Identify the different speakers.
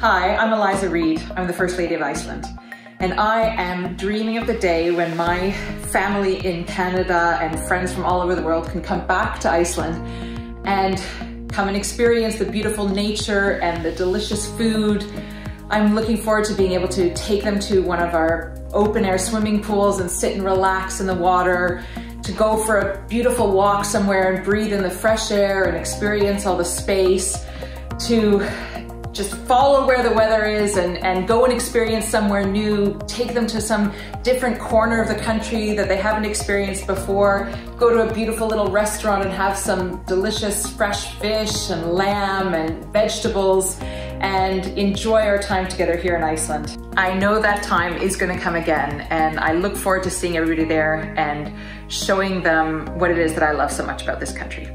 Speaker 1: Hi, I'm Eliza Reid. I'm the First Lady of Iceland. And I am dreaming of the day when my family in Canada and friends from all over the world can come back to Iceland and come and experience the beautiful nature and the delicious food. I'm looking forward to being able to take them to one of our open air swimming pools and sit and relax in the water, to go for a beautiful walk somewhere and breathe in the fresh air and experience all the space, to just follow where the weather is and, and go and experience somewhere new, take them to some different corner of the country that they haven't experienced before, go to a beautiful little restaurant and have some delicious fresh fish and lamb and vegetables and enjoy our time together here in Iceland. I know that time is gonna come again and I look forward to seeing everybody there and showing them what it is that I love so much about this country.